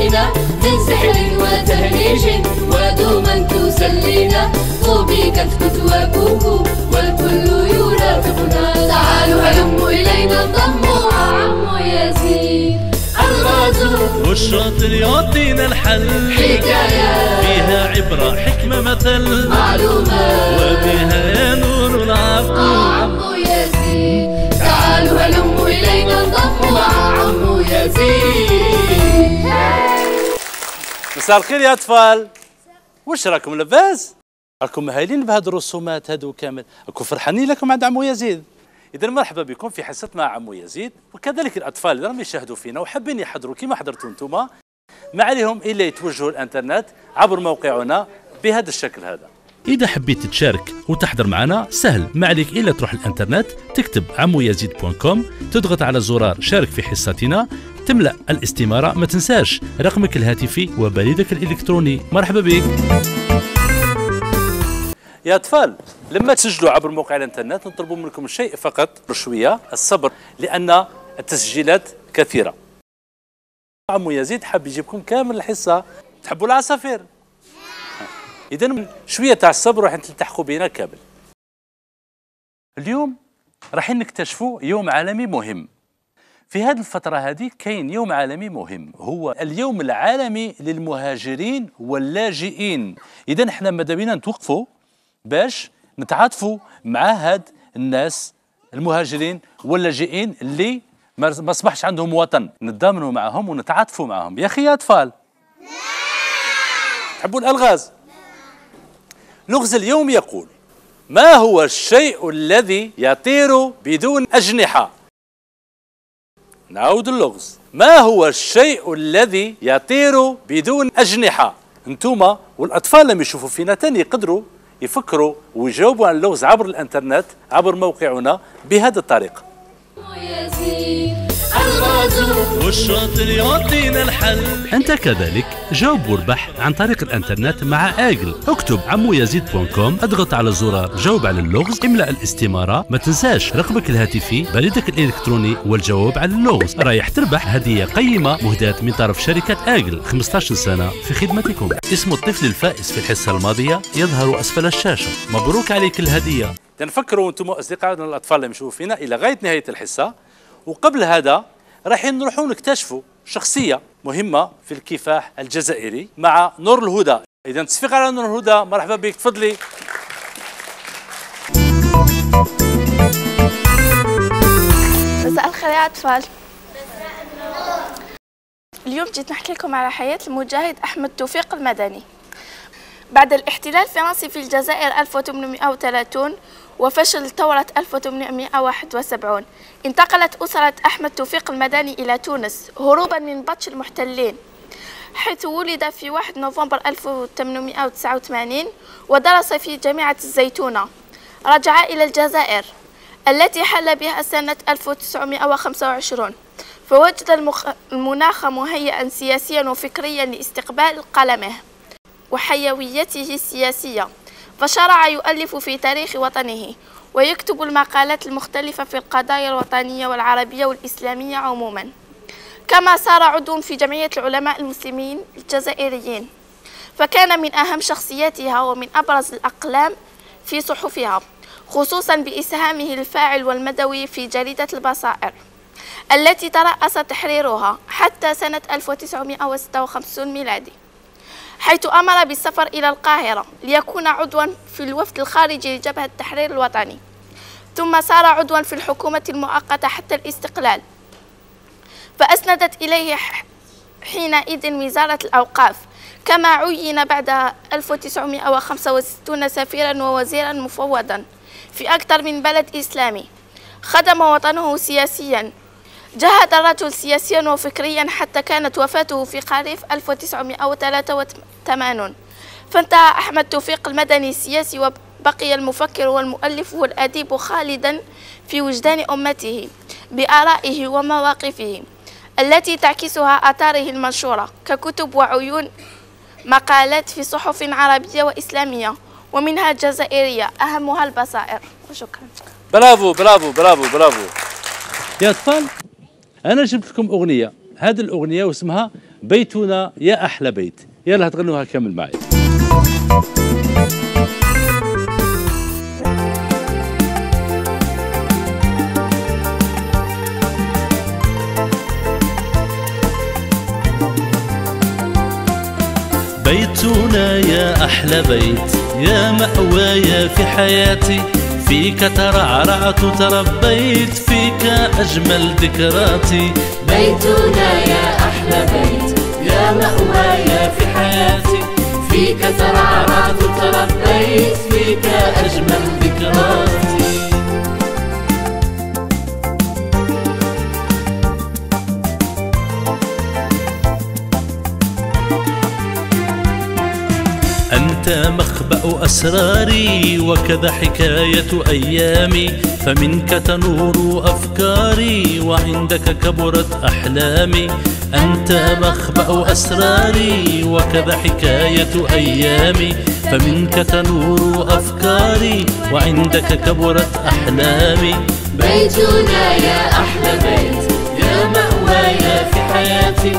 حياتنا من سحر وتهريج ودوما تسلينا. طوبي كتكت وكوكو والكل يرافقنا. تعالوا هلموا إلينا انضموا عمو يزيد. الغازو والشاطر يعطينا الحل. حكايات فيها عبرة حكمة مثل. معلومات وبها مساء الخير يا أطفال. واش راكم لاباس؟ راكم هايلين بهاد الرسومات هادو كامل. راكم فرحانين لكم عند عمو يزيد. إذا مرحبا بكم في حصة مع عمو يزيد. وكذلك الأطفال اللي راهم يشاهدوا فينا وحابين يحضروا كما حضرتوا أنتم ما عليهم إلا يتوجهوا الإنترنت عبر موقعنا بهذا الشكل هذا. إذا حبيت تشارك وتحضر معنا سهل. ما عليك إلا تروح الإنترنت تكتب عمويزيد point com تضغط على زرار شارك في حصتنا تملأ الاستمارة ما تنساش رقمك الهاتفي وبريدك الإلكتروني. مرحبا بك. يا أطفال لما تسجلوا عبر موقع الإنترنت نطلب منكم شيء فقط شوية الصبر لأن التسجيلات كثيرة. عمو يزيد حاب يجيبكم كامل الحصة. تحبوا العصافير؟ اذا شوية تاع الصبر راح تلتحقوا بنا كامل. اليوم راح نكتشفوا يوم عالمي مهم. في هذه الفترة هذه كاين يوم عالمي مهم هو اليوم العالمي للمهاجرين واللاجئين. إذا إحنا ماذا بينا؟ نتوقفوا باش نتعاطفوا مع هاد الناس المهاجرين واللاجئين اللي ما اصبحش عندهم وطن. نتضامنوا معهم ونتعاطفوا معهم. يا أخي يا أطفال. تحبوا الألغاز؟ لغز اليوم يقول ما هو الشيء الذي يطير بدون أجنحة؟ نعود اللغز. ما هو الشيء الذي يطير بدون أجنحة؟ انتوما والأطفال لما يشوفوا فينا تاني يقدروا يفكروا ويجاوبوا عن اللغز عبر الإنترنت عبر موقعنا بهذه الطريقة. والشاطر يعطينا الحل. أنت كذلك. جاوب واربح عن طريق الإنترنت مع آجل. اكتب عمو يزيد point com اضغط على زرار جاوب على اللغز. املأ الاستمارة. ما تنساش رقمك الهاتفي. بريدك الإلكتروني والجواب على اللغز. رايح تربح هدية قيمة. مهداة من طرف شركة آجل. 15 سنة في خدمتكم. اسم الطفل الفائز في الحصة الماضية. يظهر أسفل الشاشة. مبروك عليك الهدية. نفكروا أنتم أصدقائنا الأطفال اللي يشوفوا فينا إلى غاية نهاية الحصة. وقبل هذا راح نروحوا نكتشفوا شخصية مهمة في الكفاح الجزائري مع نور الهدى. اذا تصفيق على نور الهدى مرحبا بك تفضلي. مساء الخير يا أطفال. اليوم جيت نحكي لكم على حياة المجاهد أحمد توفيق المدني. بعد الاحتلال الفرنسي في الجزائر 1830 وفشل ثورة 1871 انتقلت أسرة أحمد توفيق المدني إلى تونس هروبا من بطش المحتلين حيث ولد في 1 نوفمبر 1889 ودرس في جامعة الزيتونة. رجع إلى الجزائر التي حل بها سنة 1925 فوجد المخ... المناخ مهيئا سياسيا وفكريا لاستقبال قلمه وحيويته السياسية. فشرع يؤلف في تاريخ وطنه ويكتب المقالات المختلفة في القضايا الوطنية والعربية والإسلامية عموما. كما صار عضو في جمعية العلماء المسلمين الجزائريين. فكان من أهم شخصياتها ومن أبرز الأقلام في صحفها خصوصا بإسهامه الفاعل والمدوي في جريدة البصائر التي ترأس تحريرها حتى سنة 1956 ميلادي. حيث أمر بالسفر إلى القاهرة ليكون عضوا في الوفد الخارجي لجبهة التحرير الوطني ثم صار عضوا في الحكومة المؤقتة حتى الاستقلال. فأسندت إليه حينئذ وزارة الأوقاف كما عين بعد 1965 سفيرا ووزيرا مفوضا في أكثر من بلد إسلامي خدم وطنه سياسيا جاهد الرجل سياسيا وفكريا حتى كانت وفاته في خريف 1983 فانتهى أحمد توفيق المدني السياسي وبقي المفكر والمؤلف والأديب خالدا في وجدان أمته بآرائه ومواقفه التي تعكسها آثاره المنشورة ككتب وعيون مقالات في صحف عربية وإسلامية ومنها جزائرية أهمها البصائر. وشكرا. برافو برافو برافو برافو. يا أطفال. أنا جبت لكم أغنية. هذه الأغنية واسمها بيتنا يا أحلى بيت. يلا هتغنوها كامل معي. بيتنا يا أحلى بيت يا مأواي في حياتي فيك ترعرعت تربيت فيك أجمل ذكراتي. بيتنا يا أحلى بيت يا مأواي في حياتي. فيك ترعرعت تربيت فيك أجمل ذكراتي. أنت مخبأ أسراري وكذا حكاية أيامي. فمنك تنور أفكاري وعندك كبرت أحلامي. أنت مخبأ أسراري وكذا حكاية أيامي. فمنك تنور أفكاري وعندك كبرت أحلامي. بيتنا يا أحلى بيت يا مأواي في حياتي.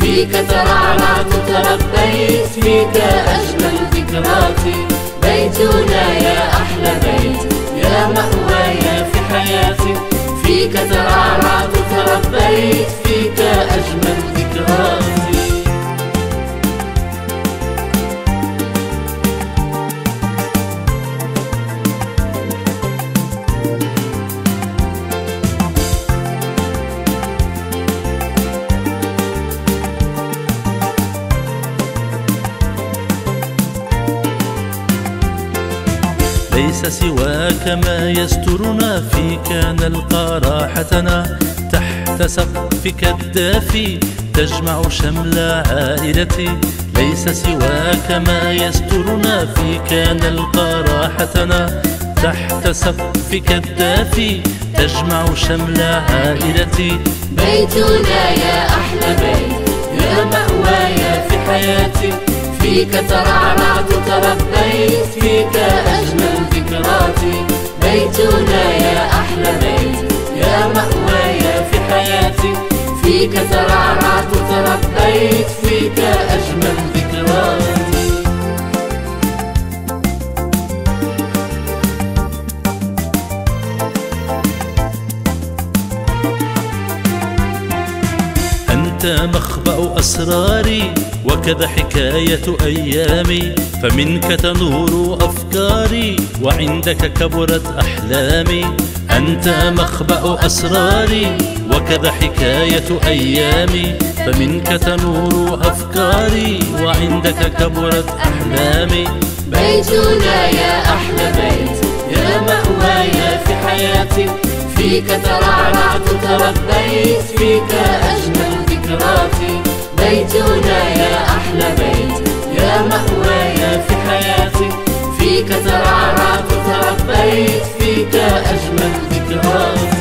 فيك ترعرعت تربيت فيك أجمل ذكراتي. بيتنا يا أحلى بيت يا مأواي في حياتي فيك ترعرعت تربيت فيك أجمل ذكراتي ليس سواك ما يسترنا فيك. نلقى راحتنا تحت سقفك الدافي. تجمع شمل عائلتي. ليس سواك ما يسترنا فيك. نلقى راحتنا تحت سقفك الدافي. تجمع شمل عائلتي. بيتنا يا أحلى بيت. يا مأواي في حياتي. فيك ترعرعت تربيت فيك أجمل ذكراتي. بيتنا يا أحلى بيت يا مأواي في حياتي. فيك ترعرعت تربيت فيك أجمل ذكراتي. أنت مخبأ أسراري وكذا حكاية أيامي فمنك تنور أفكاري وعندك كبرت أحلامي. أنت مخبأ أسراري وكذا حكاية أيامي فمنك تنور أفكاري وعندك كبرت أحلامي. بيتنا يا أحلى بيت يا مأواي في حياتي فيك ترعرعت تربيت فيك أجمل ذكراتي بيتنا يا أحلى بيت يا مأواي في حياتي. فيك ترعرعت تربيت فيك أجمل ذكراتي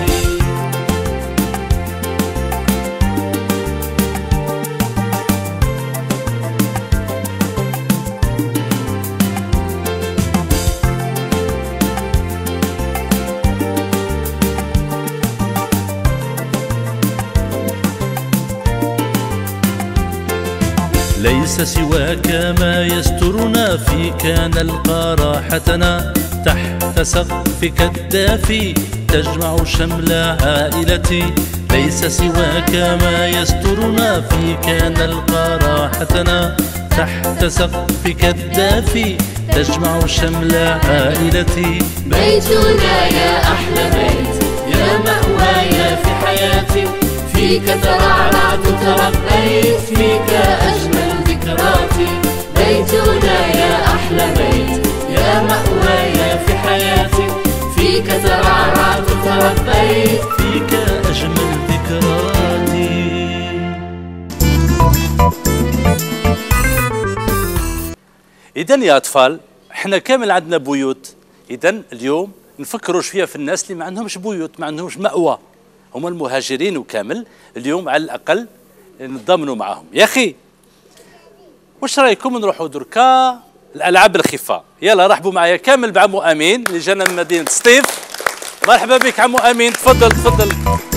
ليس سواك ما يسترنا فيك. نلقى راحتنا تحت سقفك الدافي. تجمع شمل عائلتي. ليس سواك ما يسترنا فيك. نلقى راحتنا تحت سقفك الدافي. تجمع شمل عائلتي. بيتنا يا أحلى بيت. يا مأواي في حياتي. فيك ترعرعت تربيت فيك أجمل بيتنا يا أحلى بيت يا مأواي في حياتي. فيك ترعرعت تربيت فيك أجمل ذكراتي. اذا يا أطفال إحنا كامل عندنا بيوت. اذا اليوم نفكروا شوية في الناس اللي ما عندهمش بيوت ما عندهمش مأوى. هم المهاجرين وكامل اليوم على الأقل نتضامنوا معهم يا أخي! واش رأيكم نروحوا دركا الألعاب الخفة؟ يلا رحبوا معايا كامل بعمو أمين اللي جانا من مدينة سطيف مرحبا بك عمو أمين تفضل تفضل.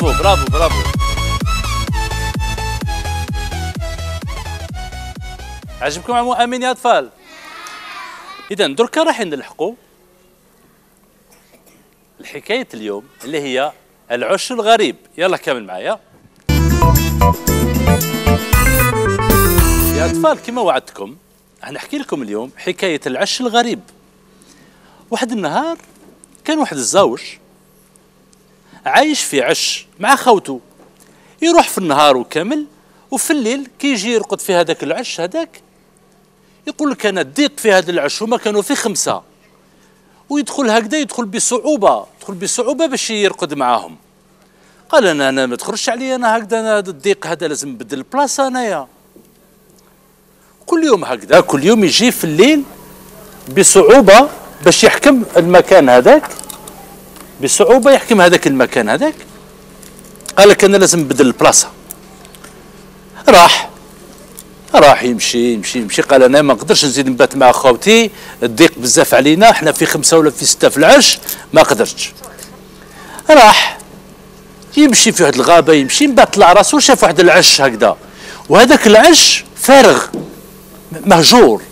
برافو برافو برافو عجبكم عمو أمين يا أطفال؟ اذا دركا راح نلحقوا الحكاية اليوم اللي هي العش الغريب. يلا كامل معايا. يا أطفال كما وعدتكم نحكي لكم اليوم حكاية العش الغريب. واحد النهار كان واحد الزوج عايش في عش مع خوته. يروح في النهار وكامل وفي الليل كيجي يرقد في هذاك العش هذاك يقول لك أنا ضيق في هذا العش هما كانوا في خمسة. ويدخل هكذا يدخل بصعوبة يدخل بصعوبة باش يرقد معاهم. قال أنا أنا ما تخرجش علي أنا هكذا أنا الضيق هذا لازم نبدل البلاصة أنايا. كل يوم هكذا كل يوم يجي في الليل بصعوبة باش يحكم المكان هذاك. بصعوبة يحكم هذاك المكان هذاك. قال لك أنا لازم نبدل البلاصة. راح. راح يمشي يمشي يمشي. قال أنا ما نقدرش نزيد نبات مع خوتي. الضيق بزاف علينا. إحنا في خمسة ولا في ستة في العش ما قدرتش. راح. يمشي في واحد الغابة يمشي. من بعد طلع راسو شاف واحد العش هكذا. وهذاك العش فارغ مهجور.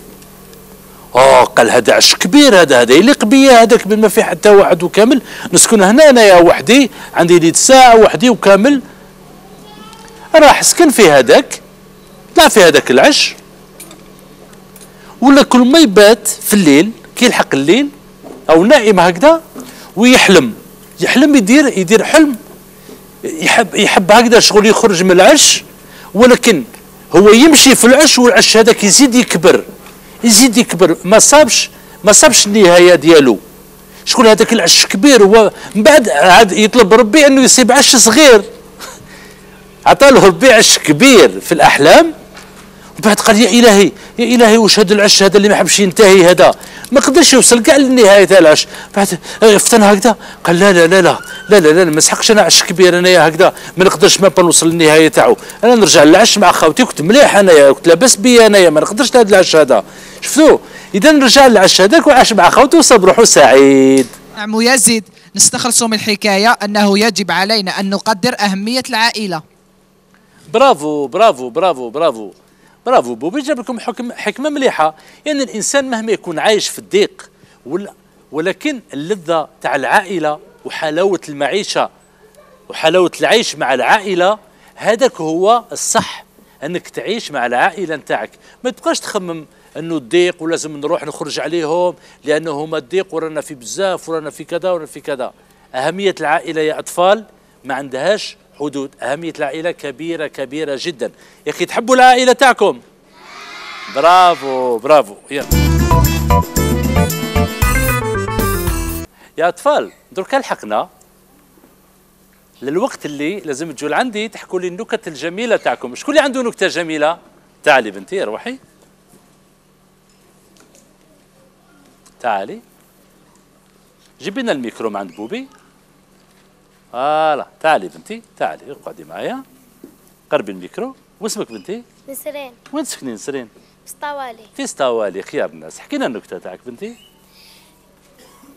آه قال هذا عش كبير هذا هذا يليق بيا هذاك ما في حتى واحد وكامل. نسكن هنا أنايا وحدي عندي لي ساعة وحدي وكامل. راح سكن في هذاك طلع في هذاك العش. ولا كل ما يبات في الليل كي يلحق الليل أو نائم هكذا ويحلم. يحلم يدير يدير حلم. يحب يحب هكذا شغل يخرج من العش ولكن هو يمشي في العش والعش هذاك يزيد يكبر. يزيد يكبر. ما صابش ما صابش النهاية ديالو. شكون هذاك العش كبير؟ هو من بعد عاد يطلب ربي إنه يصيب عش صغير. عطاله ربي عش كبير في الأحلام. وبعد قال يا الهي يا إلهي واش هذا العش هذا اللي ما حبش ينتهي هذا؟ ما قدرش يوصل كاع للنهاية تاع العش بعد فتن هكذا. قال لا لا لا لا لا لا, لا ما نسحقش أنا عش كبير أنايا هكذا. ما نقدرش ما نوصل للنهاية تاعو. أنا نرجع للعش مع خوتي كنت مليح أنايا كنت لاباس بيا أنايا. ما نقدرش هذا العش هذا. شفتوا؟ إذا نرجع للعش هذاك وعاش مع خوته وصاب روحه سعيد. عمو يزيد نستخلص من الحكاية أنه يجب علينا أن نقدر أهمية العائلة. برافو برافو برافو برافو. برافو بوبي جاب لكم حكم حكمة مليحة. يعني الإنسان مهما يكون عايش في الضيق ولكن اللذة تاع العائلة وحلاوة المعيشة وحلاوة العيش مع العائلة هذاك هو الصح أنك تعيش مع العائلة نتاعك. ما تبقاش تخمم أنه الضيق ولازم نروح نخرج عليهم لأنه هما الضيق ورانا في بزاف ورانا في كذا ورانا في كذا. أهمية العائلة يا أطفال ما عندهاش حدود أهمية العائلة كبيرة كبيرة جدا. يا أخي تحبوا العائلة تاعكم؟ bravo bravo. يلا. يا أطفال دركا لحقنا للوقت اللي لازم تجوا لعندي تحكوا لي النكت الجميلة تاعكم. شكون اللي عنده نكتة جميلة؟ تعالي بنتي روحي. تعالي. جيبي لنا الميكرو من عند بوبي. voilà تعالي بنتي تعالي اقعدي معايا. قربي الميكرو. واسمك بنتي؟ نسرين. وين تسكنين نسرين؟ سطاوالي في سطاوالي خيار الناس. حكينا النكتة تاعك بنتي.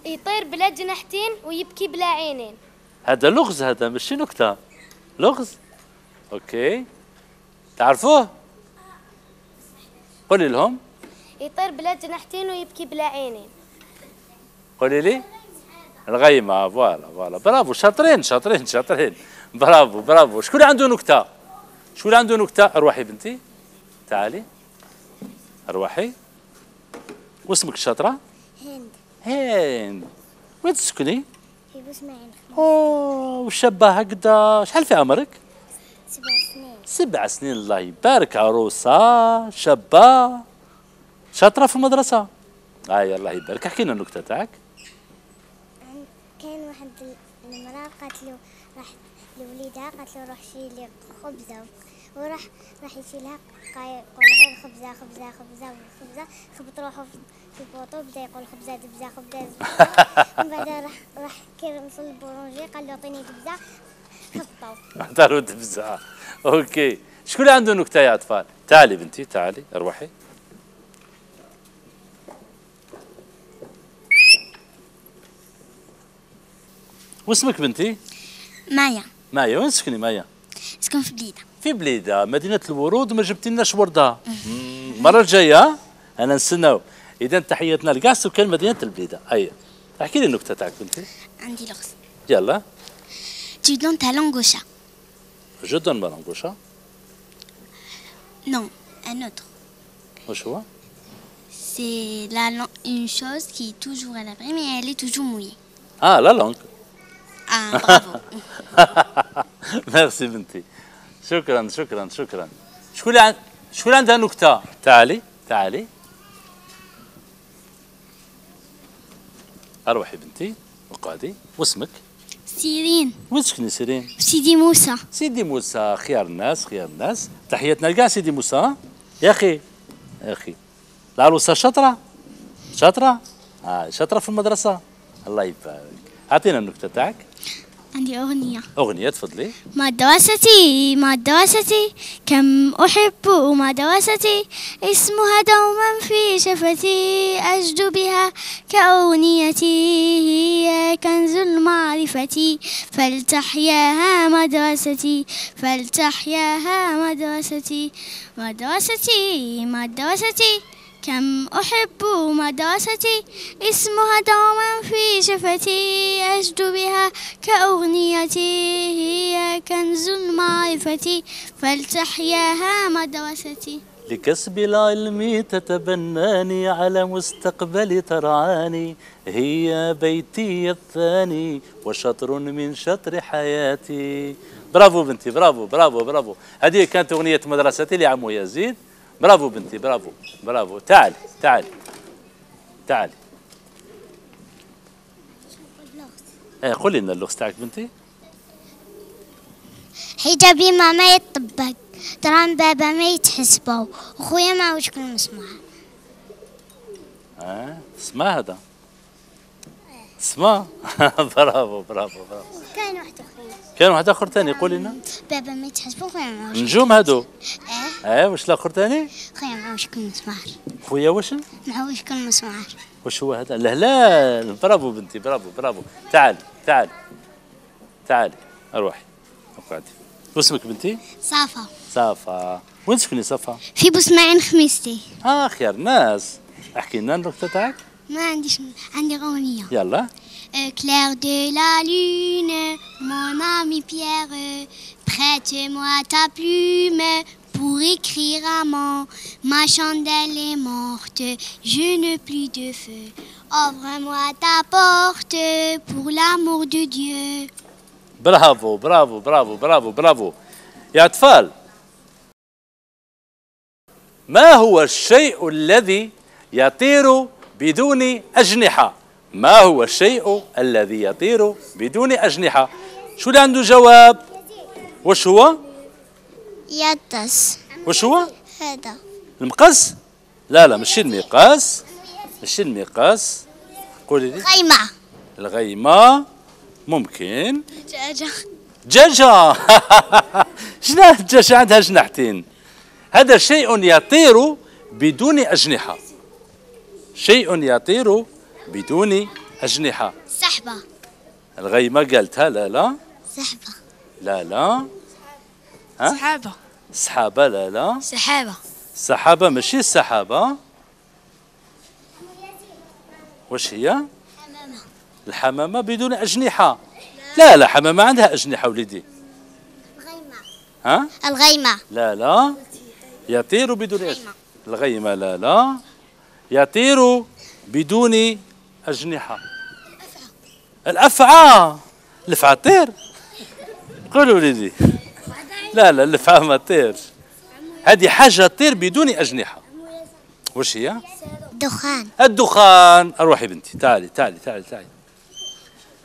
يطير بلا جناحتين ويبكي بلا عينين. هذا لغز هذا ماشي نكتة. لغز؟ OK. تعرفوه؟ قولي لهم. يطير بلا جناحتين ويبكي بلا عينين. قولي لي. الغيمة voilà voilà. bravo شاطرين شاطرين شاطرين. bravo bravo. شكون عنده نكتة؟ شكون عنده نكتة؟ اروحي بنتي. تعالي. اروحي واسمك الشاطرة هند. هند. وين تسكني؟ في بوسماعيل أوه وشابة هكذا. شحال في عمرك؟ سبع سنين. سبع سنين. الله يبارك عروسة شابة. شاطرة في المدرسة؟ هاي الله يبارك. احكي لنا النكتة تاعك. واحد المرأة قالت له راح لوليدها. قالت له روح شيل لي خبزة. وراح راح يشيلها قا- يقول غير خبزة خبزة خبزة خبزة. خبط روحه في- في بوطو بدأ يقول خبزة دبزة خبزة دبزة من بعد راح راح كي وصل البورونجي قال له أعطيني دبزة حطوا داروا دبزة أوكي. شكون عنده نكتة يا أطفال؟ تعالي بنتي تعالي اروحي. واسمك بنتي؟ مايا. مايا. وين تسكني مايا؟ سكن في بليدة. في بليدة مدينة الورود ما جبتي لناش ورده المره الجايه أنا نستناو. إذا تحياتنا لكاع سكان مدينة البليدة. أي احكي لي النكتة تاعك بنتي. عندي لغز. يلا. Tu donnes ta langue au chat. جو دون مالانكوشا Non, un autre. واش هو C'est la lan- une chose qui est toujours à l'abri, mais elle est toujours mouillée. آه لا Bravo. ميرسي بنتي. شكرا شكرا شكرا. شكون اللي. شكون عندها نكتة؟ تعالي تعالي. أروحي بنتي وقعدي. واسمك؟ Cyrine, وين تسكني سيرين؟ Sidi Moussa. سيدي موسى خيار الناس خيار الناس. تحياتنا لكاع سيدي موسى يا أخي يا أخي. العروسه شاطره شاطره آه شاطره في المدرسة. الله يبارك. أعطينا النكتة تاعك. عندي أغنية. أغنية تفضلي. مدرستي مدرستي كم أحب مدرستي اسمها دوما في شفتي أجد بها كأغنيتي. هي كنز المعرفة. فلتحياها مدرستي فلتحياها مدرستي. مدرستي مدرستي. كم أحب مدرستي اسمها دوما في شفتي أجد بها كأغنيتي هي كنز المعرفة فلتحياها مدرستي. لكسب العلم تتبناني على مستقبل ترعاني هي بيتي الثاني وشطر من شطر حياتي. برافو بنتي برافو برافو برافو. هذه كانت أغنية مدرستي لعمو يزيد. برافو بنتي برافو برافو. تعالي تعالي تعالي. إيه قولي لنا اللغز تاعك بنتي. حجابي ماما يطبق تران بابا ما يتحسبوا وخويا ما وش كل مسموع آه اسمع هذا. اسمع. برافو برافو برافو. كان واحد اخويا كان واحد آخر ثاني قولي لنا. بابا ما يتحسبوا خويا ما وش نجوم هادو. آه آه واش الآخر ثاني؟ خويا ما وش كل مسموع خويا واش؟ ما وش كل مسموع واش هو هذا؟ الهلال. برافو بنتي برافو برافو. تعالي تعالي تعالي اروحي اقعدي واسمك بنتي؟ صافا. صافا. وين تسكني صافا؟ في بوسماعين خميستي. آه خير ناس. أحكي لنا النكته تاعك ما عنديش عندي أغنية يلا Euh, clair de la lune, mon ami Pierre, prête-moi ta plume pour écrire amant. Ma chandelle est morte, je n'ai plus de feu. Ouvre-moi ta porte pour l'amour de Dieu. برافو برافو برافو برافو برافو يا أطفال ما هو الشيء الذي يطير بدون أجنحة. ما هو الشيء الذي يطير بدون أجنحة؟ شو اللي عنده جواب؟ وش هو؟ يدس وش هو؟ هذا. المقص لا لا مش المقاس. مش المقاس. قولي لي. غيمة الغيمة. ممكن. دجاجة دجاجة شنو الدجاجة عندها جناحتين. هذا شيء يطير بدون أجنحة. شيء يطير بدون أجنحة. سحبة الغيمة قالتها لا لا. سحبة لا لا. سحابة سحابة لا لا. سحابة السحابة ماشي السحابة واش هي؟ الحمامة بدون أجنحة. لا لا حمامة عندها أجنحة وليدي. غيمة ها؟ الغيمة. لا لا. يطير بدون أجنحة. الغيمة لا لا. يطير بدون أجنحة. الأفعى. الأفعى تطير. قولوا وليدي. لا لا الأفعى ما تطيرش. هذه حاجة تطير بدون أجنحة. وش هي؟ دخان. الدخان. أروحي بنتي. تعالي تعالي تعالي تعالي.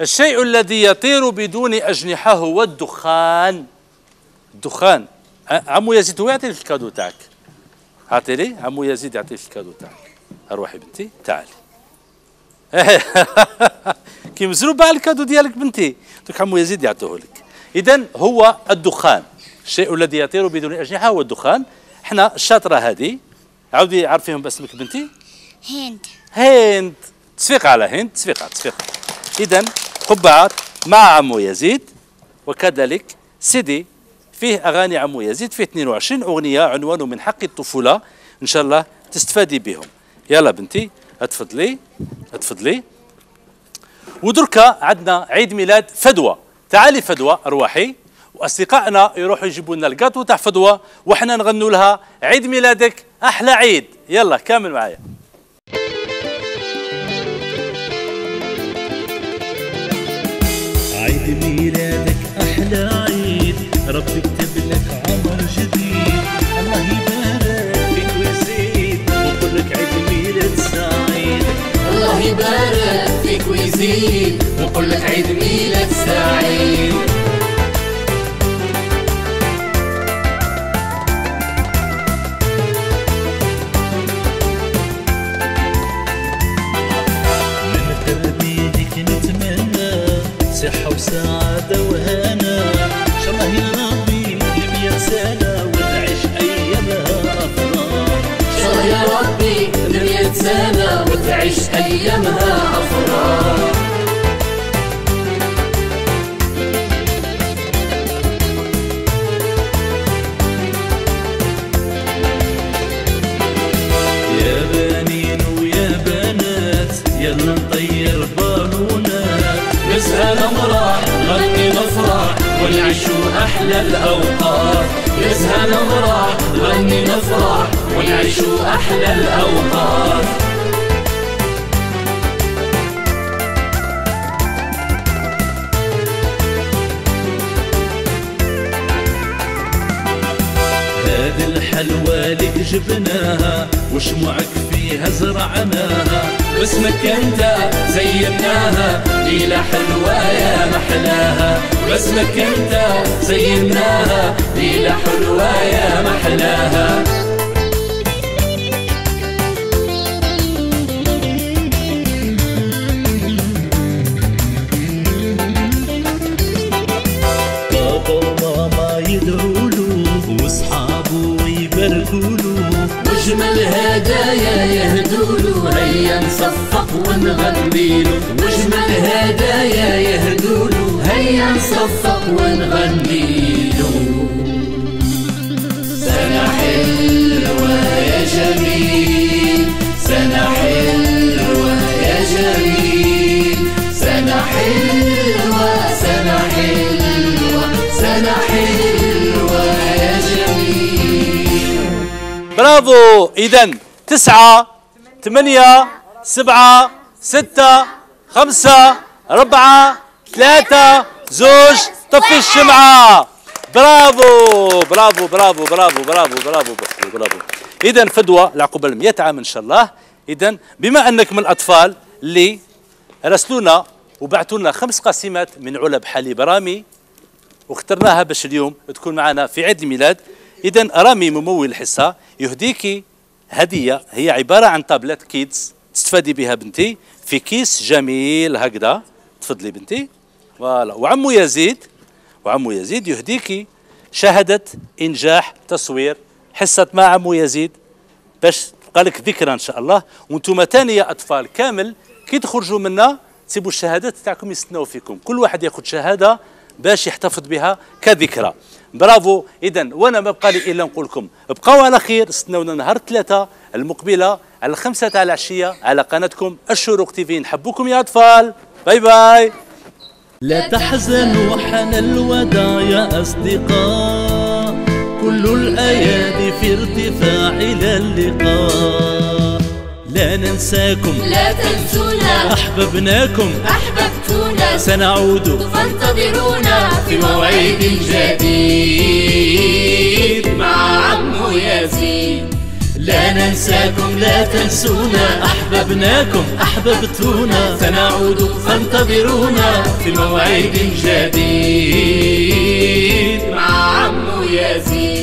الشيء الذي يطير بدون أجنحة هو الدخان. الدخان. عمو يزيد هو يعطيك الكادو تاعك. أعطي لي عمو يزيد يعطيك الكادو تاعك. أروحي بنتي تعالي. كي مزروب على الكادو ديالك بنتي دوك عمو يزيد يعطوه لك. إذا هو الدخان. الشيء الذي يطير بدون أجنحة هو الدخان. إحنا الشاطرة هذه عاودي عرفيهم باسمك بنتي. هند. هند. تصفيق على هند تصفيقة تصفيقة إذا قبعات مع عمو يزيد وكذلك سيدي فيه أغاني عمو يزيد فيه 22 أغنية عنوانه من حق الطفولة. إن شاء الله تستفادي بهم. يلا بنتي اتفضلي اتفضلي. ودركا عندنا عيد ميلاد فدوى تعالي فدوى أرواحي. وأصدقائنا يروحوا يجيبوا لنا الكاطو تاع فدوى وحنا نغنوا لها عيد ميلادك أحلى عيد. يلا كامل معايا. عيد ميلادك أحلى عيد. ربي كتب يبارك فيك ويزيد ونقول لك عيد ميلاد سعيد من تربيتك نتمنى صحة وسعادة وهنا. إن شاء الله يا ربي لمية سنة وتعيش أيامها أفراح إن شاء الله يا ربي لمية سنة وتعيش أيامها أفراح ليلة حلوة يا محلاها. باسمك انت زيناها. ليلة حلوة يا محلاها. برافو إذا تسعة ثمانية سبعة ستة خمسة أربعة ثلاثة زوج طفي الشمعة. برافو برافو برافو برافو برافو برافو برافو إذا فدوى لعقب المئة عام إن شاء الله. إذا بما أنك من الأطفال اللي رسلونا وبعثوا لنا خمس قاسمات من علب حليب رامي واخترناها باش اليوم تكون معنا في عيد الميلاد. إذا رامي ممول الحصة يهديك هدية. هي عبارة عن tablette kids تستفادي بها بنتي في كيس جميل هكذا. تفضلي بنتي. voilà. وعمو يزيد وعمو يزيد يهديك شهادة إنجاح تصوير حصة مع عمو يزيد. باش تبقى لك ذكرى إن شاء الله. وأنتم تاني يا أطفال كامل كي تخرجوا منا تسيبوا الشهادات تاعكم يستناو فيكم. كل واحد ياخذ شهادة باش يحتفظ بها كذكرى. برافو. اذا وأنا ما بقى لي إلا نقول لكم بقاو على خير. استناونا نهار الثلاثاء المقبلة على الخمسة تاع العشية على قناتكم الشروق تيفي نحبكم يا أطفال. bye bye. لا تحزنوا حان الوداع يا أصدقاء. كل الأيادي في ارتفاع إلى اللقاء. لا ننساكم. لا تنسونا. أحببناكم. أحببتونا. سنعود فانتظرونا في موعد جديد مع عمو ياسين. لا ننساكم لا تنسونا. أحببناكم. أحببتونا. سنعود فانتظرونا في موعد جديد مع عمو يزيد